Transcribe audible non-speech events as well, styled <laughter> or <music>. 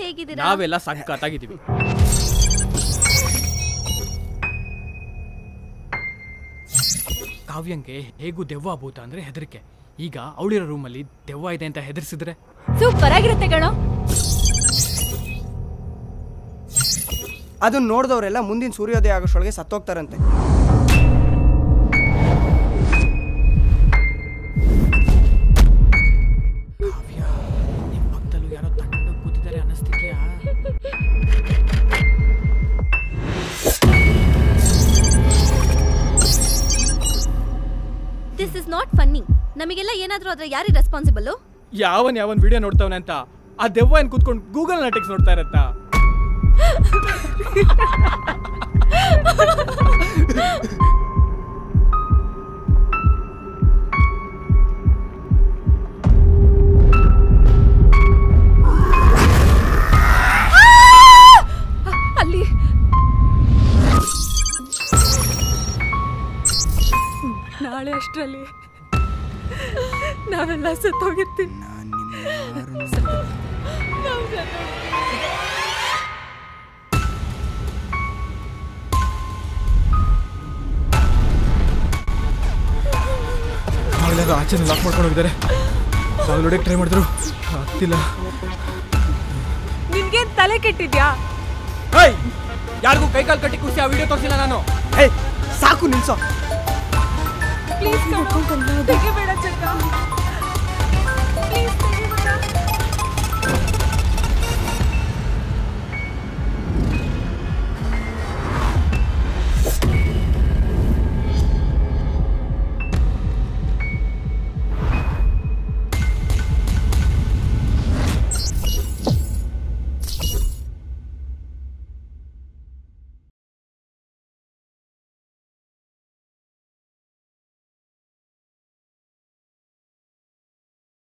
ಹೇಗಿದ್ದೀರಾ? ನಾವೆಲ್ಲ ಸಖತ್ತಾಗಿದ್ದೀವಿ. ಕಾವ್ಯಂಗೆ ಹೇಗೂ ದೆವ್ವ ಭೂತ ಅಂದ್ರೆ ಹೆದರಿಕೆ. ಈಗ ಅವಳಿರೋ ರೂಮಲ್ಲಿ ದೆವ್ವ ಇದೆ ಅಂತ ಹೆದರಿಸಿದ್ರೆ? ಸೂಪರ್ ಆಗಿರುತ್ತೆ ಕಣೋ. ಅದನ್ನ ನೋಡಿದವರೆಲ್ಲ ಮುಂದಿನ ಸೂರ್ಯೋದಯ ಆಗೋಷ್ಟೊಳಗೆ ಸತ್ತೋಗ್ತಾರಂತೆ. ದಿಸ್ ಇಸ್ ನಾಟ್ ಫನ್ನಿ ನಮಗೆಲ್ಲ ಏನಾದರೂ ಅದರ ಯಾರಿ ರೆಸ್ಪಾನ್ಸಿಬಲ್ ಯಾವನ್ ಯಾವನ್ ವಿಡಿಯೋ ನೋಡ್ತಾವನೆ ಅಂತ. ಆ ದೆವ್ವ ಏನ್ ಕೂತ್ಕೊಂಡು ಗೂಗಲ್ ನಾಟಿಕ್ಸ್ ನೋಡ್ತಾ ಇರತ್ತಾ? <laughs> ನಾಳೆ ಅಷ್ಟರಲ್ಲಿ ನಾವೆಲ್ಲ ಸತ್ತೋಗಿರ್ತೀವಿ. ಆಚೆನ ಆಚೆ ಲಾಕ್ ಮಾಡ್ಕೊಂಡು ಹೋಗಿದ್ದಾರೆ. ಬಾಗಿಲು ನೋಡಕ್ಕೆ ಟ್ರೈ ಮಾಡಿದ್ರು. ಆಗ್ತಿಲ್ಲ. ನಿನ್ಗೇನ್ ತಲೆ ಕೆಟ್ಟಿದ್ಯಾ? ಯಾರಿಗೂ ಕೈಕಾಲು ಕಟ್ಟಿ ಕುಸಿ ಆ ವಿಡಿಯೋ ತೋರಿಸಿಲ್ಲ ನಾನು. ಹೇ ಸಾಕು ನಿಲ್ಸೋ. प्लीज़ करो देखिए बेटा चक्का